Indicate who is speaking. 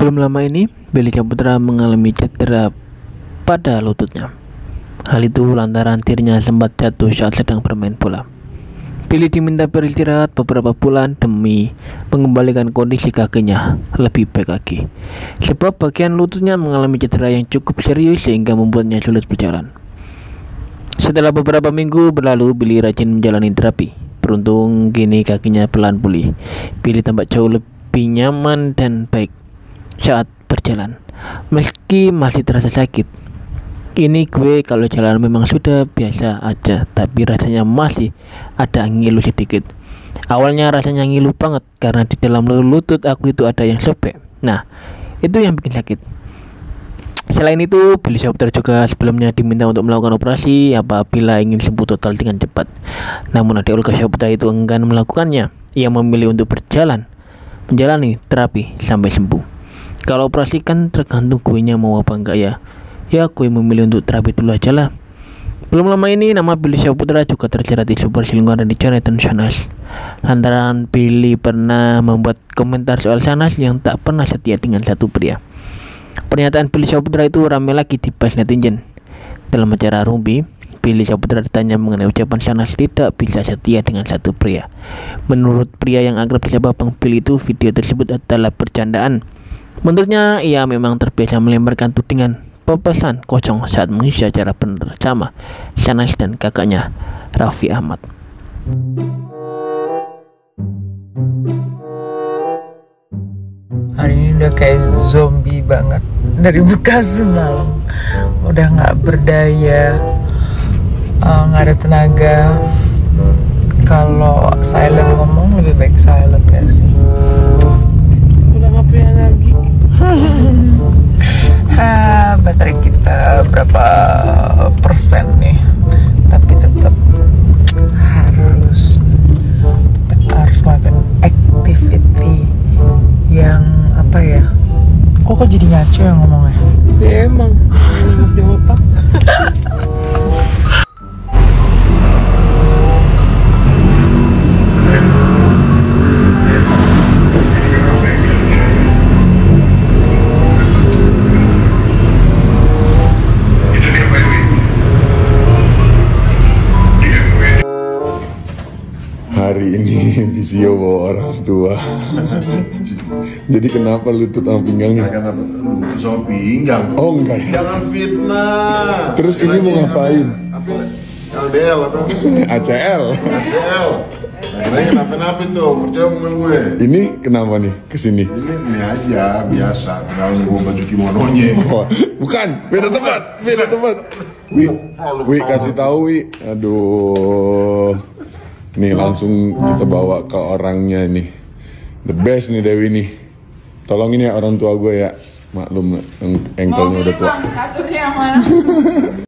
Speaker 1: Belum lama ini, Billy Saputra mengalami cedera pada lututnya. Hal itu lantaran dirinya sempat jatuh saat sedang bermain bola. Billy diminta beristirahat beberapa bulan demi mengembalikan kondisi kakinya lebih baik lagi. Sebab bagian lututnya mengalami cedera yang cukup serius sehingga membuatnya sulit berjalan. Setelah beberapa minggu berlalu, Billy rajin menjalani terapi. Beruntung kini kakinya pelan pulih. Billy tampak jauh lebih nyaman dan baik saat berjalan. Meski masih terasa sakit, ini gue kalau jalan memang sudah biasa aja, tapi rasanya masih ada ngilu sedikit. Awalnya rasanya ngilu banget karena di dalam lutut aku itu ada yang sobek. Nah, itu yang bikin sakit. Selain itu, Billy Saputra juga sebelumnya diminta untuk melakukan operasi apabila ingin sembuh total dengan cepat. Namun ada Olga Saputra itu enggan melakukannya. Ia memilih untuk berjalan, menjalani terapi sampai sembuh. Kalau operasi kan tergantung kuenya mau apa enggak ya. Ya kue memilih untuk terapi dulu aja lah. Belum lama ini nama Billy Saputra juga terjerat isu perselingkuhan di Jonathan Shanas. Lantaran Billy pernah membuat komentar soal Shanas yang tak pernah setia dengan satu pria. Pernyataan Billy Saputra itu ramai lagi di bas netizen. Dalam acara Rumbi, Billy Saputra ditanya mengenai ucapan Shanas tidak bisa setia dengan satu pria. Menurut pria yang akrab disapa Bang Billy itu, video tersebut adalah bercandaan. Menurutnya, ia memang terbiasa melemparkan tudingan pepesan kosong saat mengisi acara bersama Shanas dan kakaknya Raffi Ahmad.
Speaker 2: hari ini udah kayak zombie banget. Dari buka semalam. Udah nggak berdaya. Eh, nggak uh, ada tenaga. Kalau silent ngomong lebih baik berapa persen nih? Tapi tetap harus harus ngelakuin activity yang apa ya? Kok kok jadi ngaco yang ngomongnya?
Speaker 3: Ya emang. Di otak
Speaker 4: hari ini visio bawa orang tua. Jadi kenapa lutut sama pinggangnya?
Speaker 5: Lutut sama pinggang.
Speaker 4: Oh enggak ya.
Speaker 5: Jangan fitnah.
Speaker 4: Terus ini mau ngapain?
Speaker 5: Apa? LDL atau
Speaker 4: ACL.
Speaker 5: ACL. Ini kenapa-napa tuh, percaya omongan gue.
Speaker 4: Ini kenapa nih ke sini?
Speaker 5: Ini ini aja biasa, tinggal nunggu baju kimononya.
Speaker 4: Wah, bukan, beda tempat, beda tempat. Wi, Wi kasih tahu Wi. Aduh. Nih langsung kita bawa ke orangnya nih. The best nih Dewi nih. Tolongin ya orang tua gue ya. Maklum engkelnya udah tua.
Speaker 6: kasurnya yang mana?